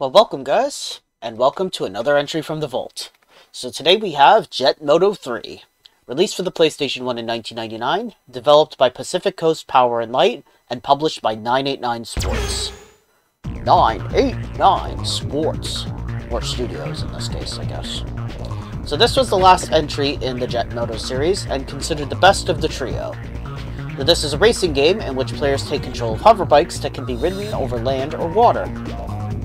Well, welcome guys, and welcome to another entry from the Vault. So today we have Jet Moto 3, released for the PlayStation 1 in 1999, developed by Pacific Coast Power and Light, and published by 989 Sports. 989 Sports. Or Studios in this case, I guess. So this was the last entry in the Jet Moto series, and considered the best of the trio. Now, this is a racing game in which players take control of hover bikes that can be ridden over land or water.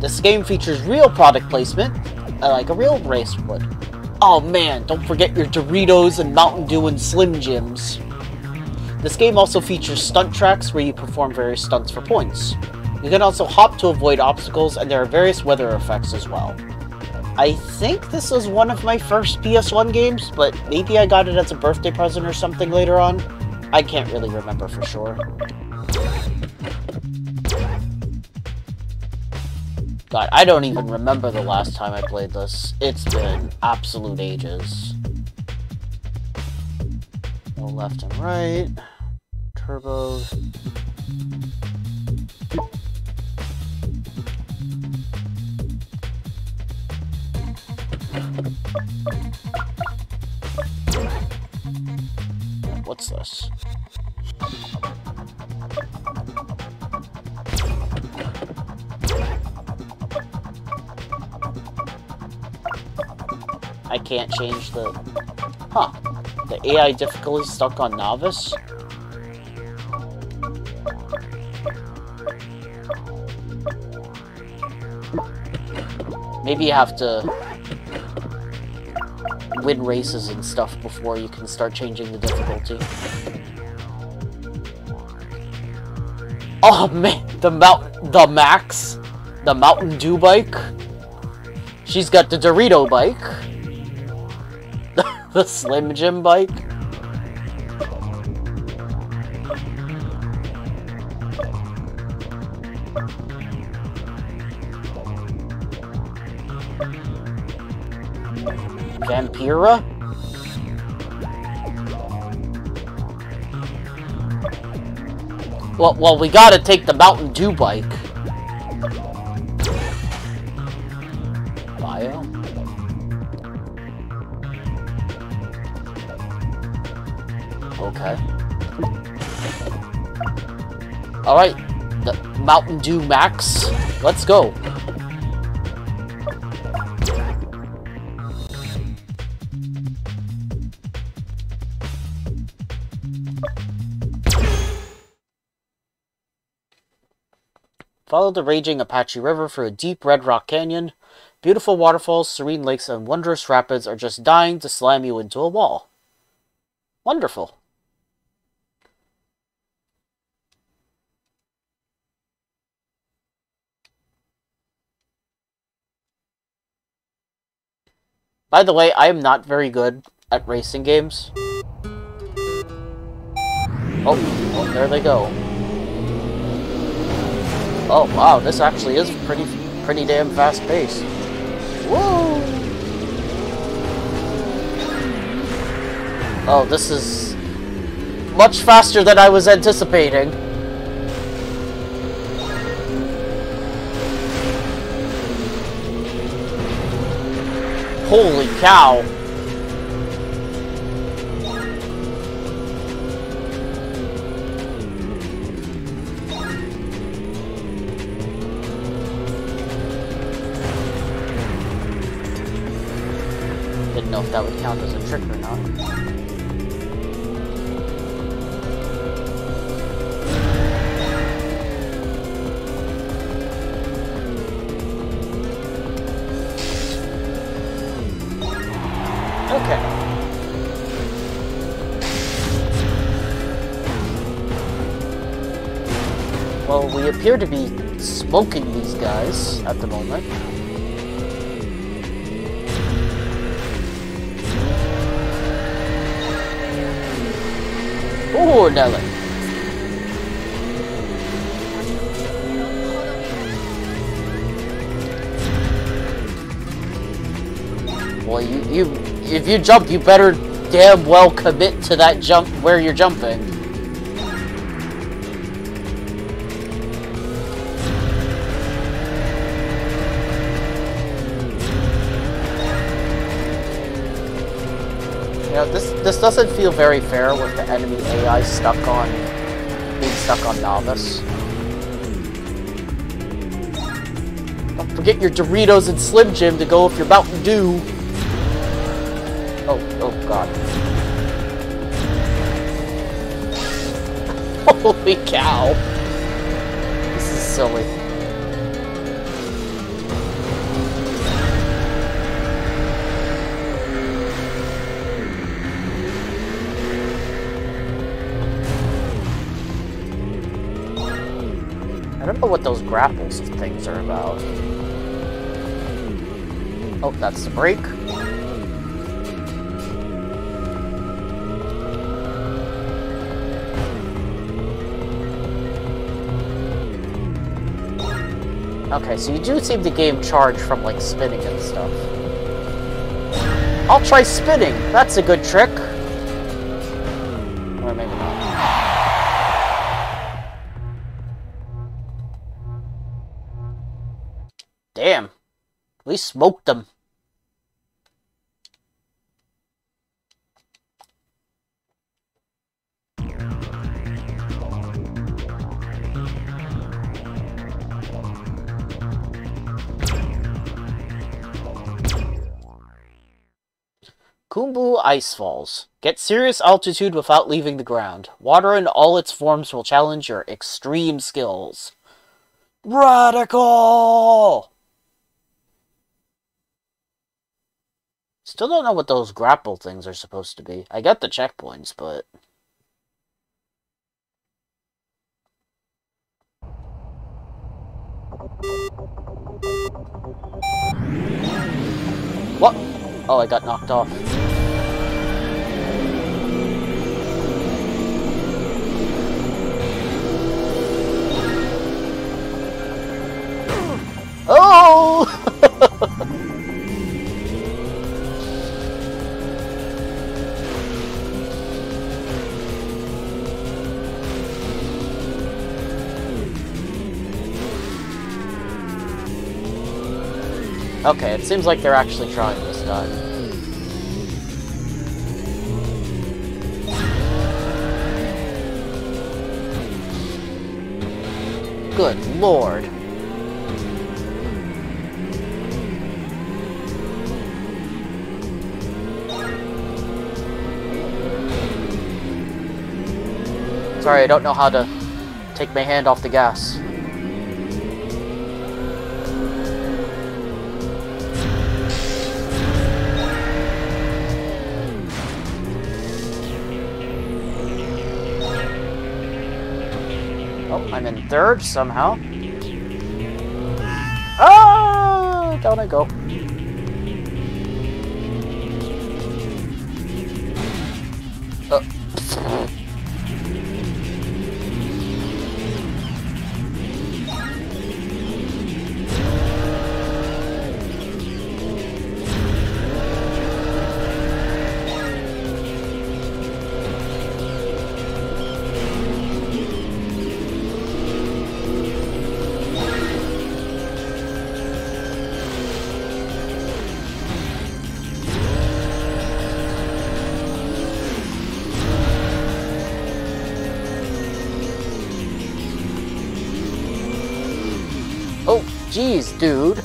This game features real product placement, uh, like a real race would. Oh man, don't forget your Doritos and Mountain Dew and Slim Jims. This game also features stunt tracks where you perform various stunts for points. You can also hop to avoid obstacles, and there are various weather effects as well. I think this was one of my first PS1 games, but maybe I got it as a birthday present or something later on. I can't really remember for sure. God, I don't even remember the last time I played this. It's been absolute ages. No left and right. Turbo. What's this? I can't change the... Huh. The AI difficulty stuck on Novice? Maybe you have to win races and stuff before you can start changing the difficulty. Oh man, the mount, the Max, the Mountain Dew bike. She's got the Dorito bike, the Slim Jim bike. Vampira? Well, well, we gotta take the Mountain Dew bike. Okay. Alright, the Mountain Dew Max. Let's go. Follow the raging Apache River through a deep red rock canyon. Beautiful waterfalls, serene lakes, and wondrous rapids are just dying to slam you into a wall. Wonderful. By the way, I am not very good at racing games. Oh, oh there they go. Oh wow, this actually is pretty pretty damn fast pace. Whoa! Oh, this is much faster than I was anticipating. Holy cow! Didn't know if that would count as a trick or not. Appear to be smoking these guys at the moment. Oh, Nelly. Well, you, you, if you jump, you better damn well commit to that jump where you're jumping. This doesn't feel very fair with the enemy AI stuck on being stuck on novice. Don't forget your Doritos and Slim Jim to go if you're about to do. Oh, oh god. Holy cow. This is silly. I don't know what those grapples things are about. Oh, that's the brake. Okay, so you do seem to gain charge from, like, spinning and stuff. I'll try spinning! That's a good trick! We smoked them. Khumbu Ice Falls. Get serious altitude without leaving the ground. Water in all its forms will challenge your extreme skills. Radical! Still don't know what those grapple things are supposed to be. I got the checkpoints, but... What? Oh, I got knocked off. Oh! Okay, it seems like they're actually trying this time. Good lord. Sorry, I don't know how to take my hand off the gas. Oh, I'm in third somehow. Oh, down I go. Jeez, dude.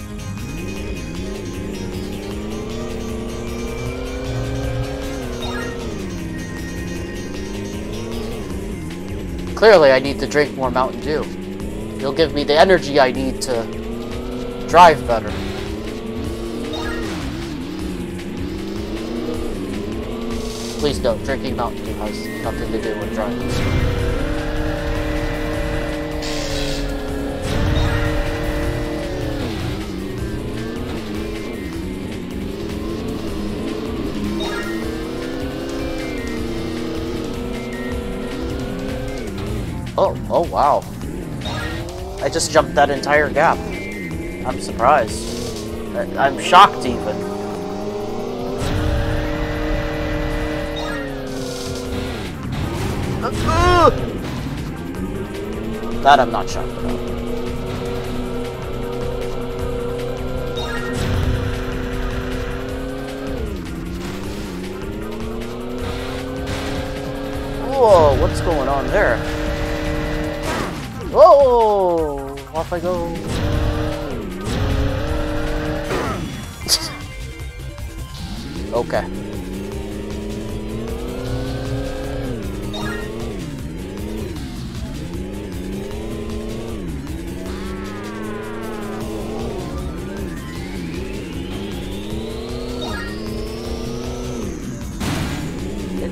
Clearly, I need to drink more Mountain Dew. It'll give me the energy I need to drive better. Please don't. Drinking Mountain Dew has nothing to do with driving. Oh, oh wow. I just jumped that entire gap. I'm surprised. I'm shocked even. That I'm not shocked about. Whoa, what's going on there? Whoa! Off I go. okay.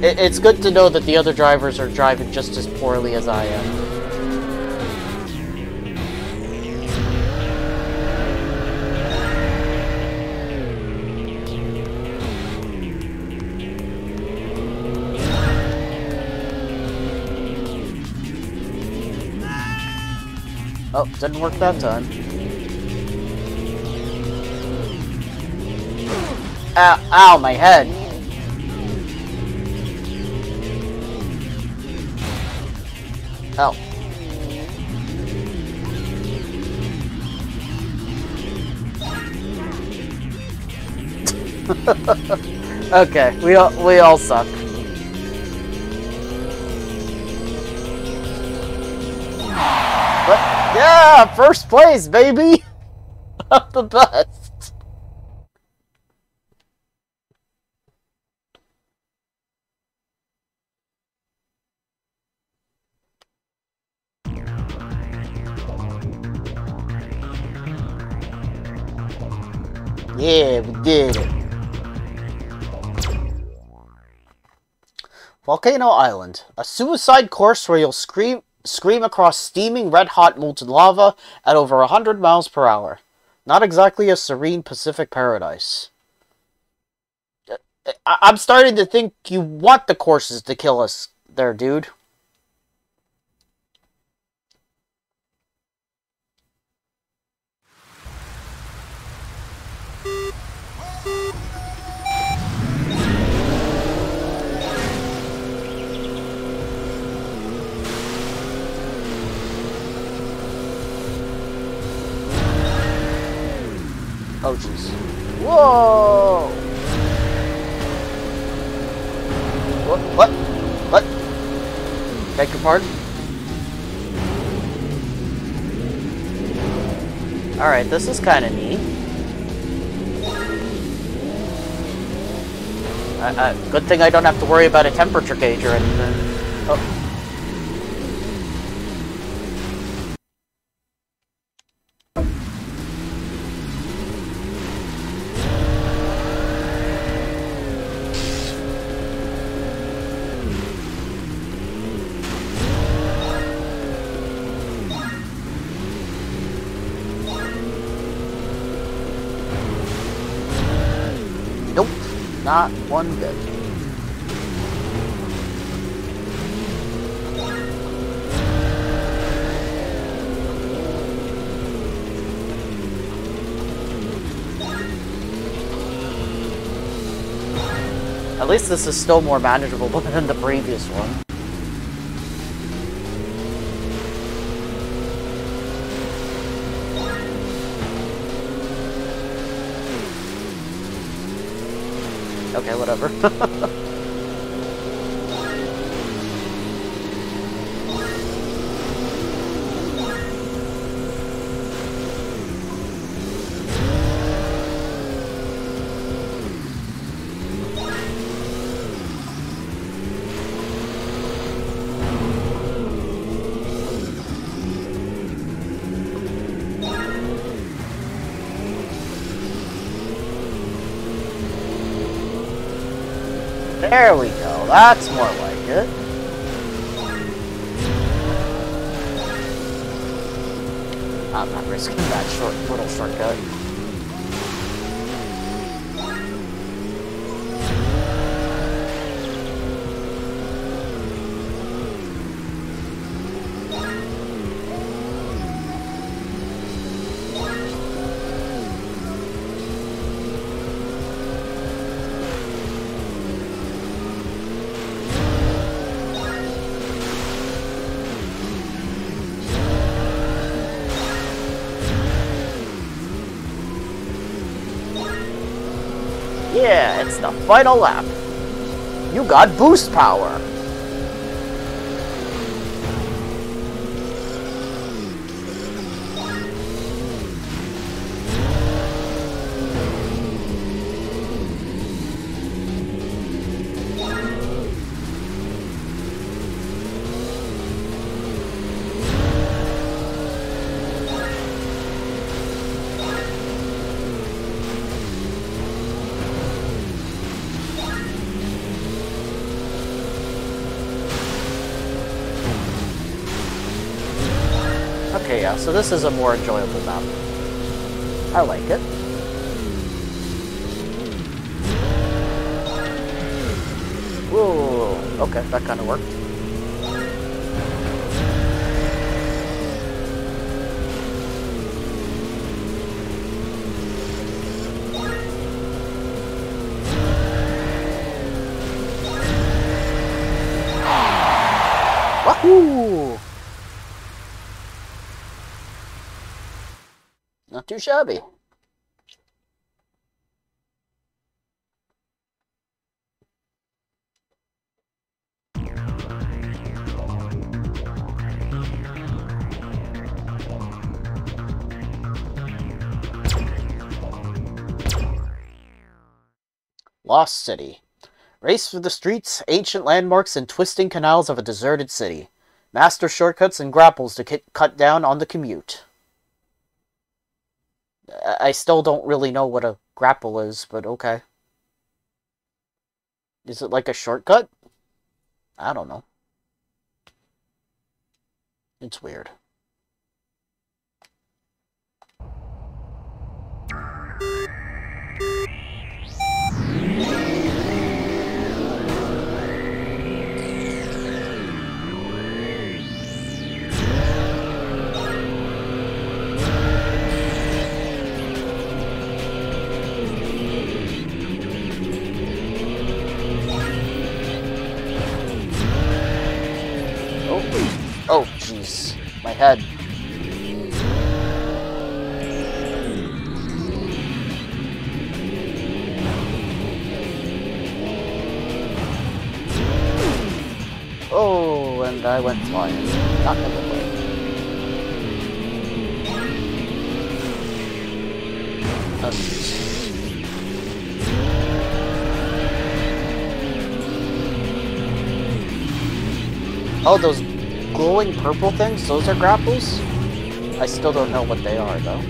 it, it's good to know that the other drivers are driving just as poorly as I am. Oh, didn't work that time. Ow, ow, my head. Ow. okay, we all we all suck. But yeah, first place, baby. the best. Yeah, we did it. Volcano Island. A suicide course where you'll scream, scream across steaming red-hot molten lava at over 100 miles per hour. Not exactly a serene Pacific paradise. Uh, I I'm starting to think you want the courses to kill us there, dude. Pardon? Alright, this is kind of neat. Uh, uh, good thing I don't have to worry about a temperature gauge or anything. Not one bit. At least this is still more manageable than the previous one. Okay, whatever. There we go. That's more like it. I'm not risking that short little shortcut. The final lap. You got boost power. Yeah, so this is a more enjoyable map. I like it. Whoa, okay, that kind of worked. Too shabby. Lost City. Race through the streets, ancient landmarks, and twisting canals of a deserted city. Master shortcuts and grapples to cut down on the commute. I still don't really know what a grapple is, but okay. Is it like a shortcut? I don't know. It's weird. I went in a good way. Oh. Oh, those glowing purple things, those are grapples? I still don't know what they are, though.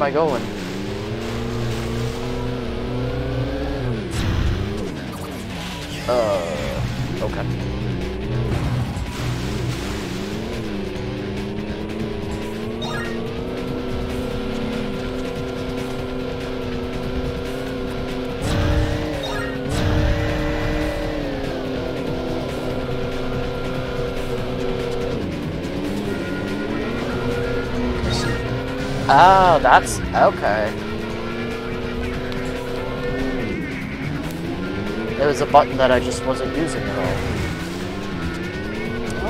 Am I going? Uh, okay. Oh, that's okay. It was a button that I just wasn't using at all.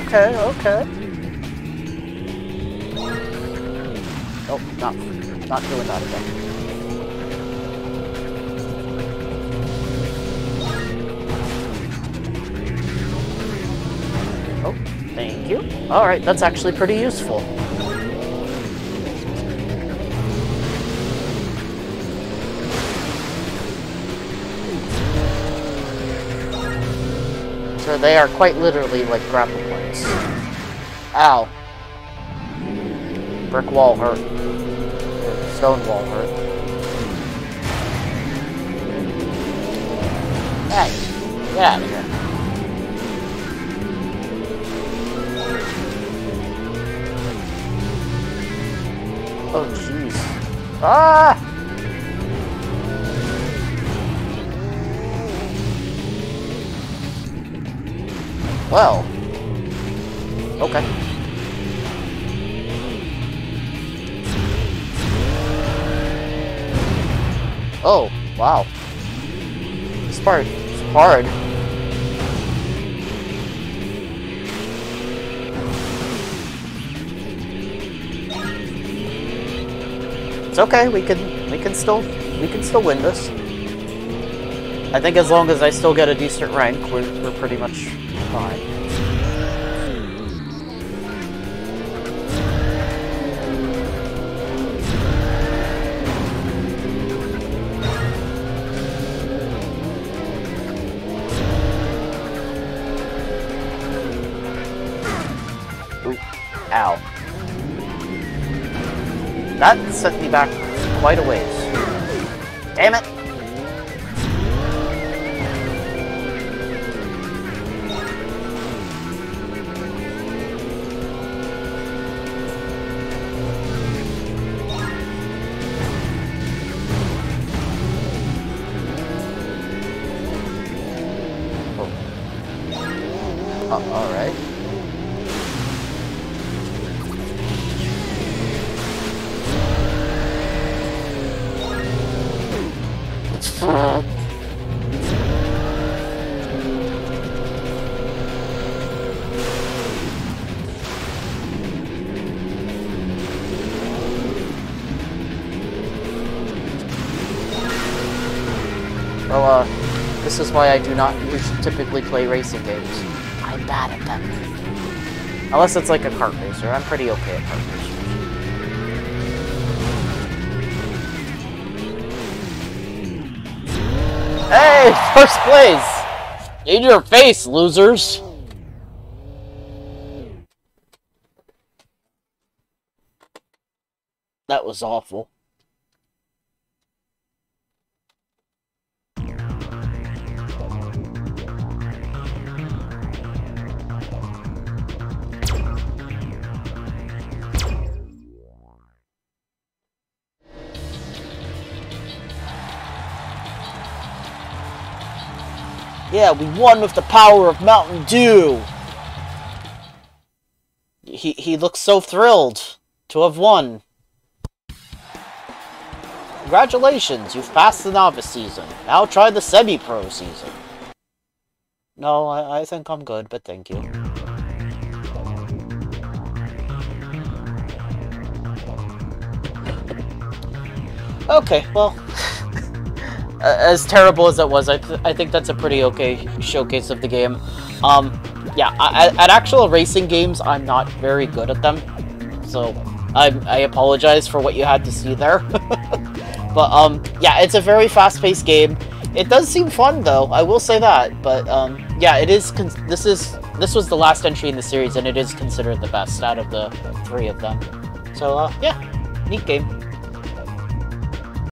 Okay, okay. Oh, not, not doing that again. Oh, thank you. Alright, that's actually pretty useful. So they are quite literally like grapple points. Ow. Brick wall hurt. Stone wall hurt. Hey, get out of here. Oh, jeez. Ah! Well. Okay. Oh, wow. This part is hard. It's okay. We can we can still we can still win this. I think as long as I still get a decent rank, we're we're pretty much Ooh, ow. That sent me back quite a ways. Damn it! This is why I do not typically play racing games. I'm bad at them. Unless it's like a kart racer. I'm pretty okay at kart racers. Hey! First place! In your face, losers! That was awful. Yeah, we won with the power of Mountain Dew! He, he looks so thrilled to have won. Congratulations, you've passed the novice season. Now try the semi-pro season. No, I, I think I'm good, but thank you. Okay, well, as terrible as it was, I, th I think that's a pretty okay showcase of the game. Um, yeah, I, at actual racing games, I'm not very good at them, so I, I apologize for what you had to see there. but um, yeah, it's a very fast-paced game. It does seem fun, though. I will say that. But um, yeah, it is. this is this was the last entry in the series, and it is considered the best out of the three of them. So uh, yeah, neat game.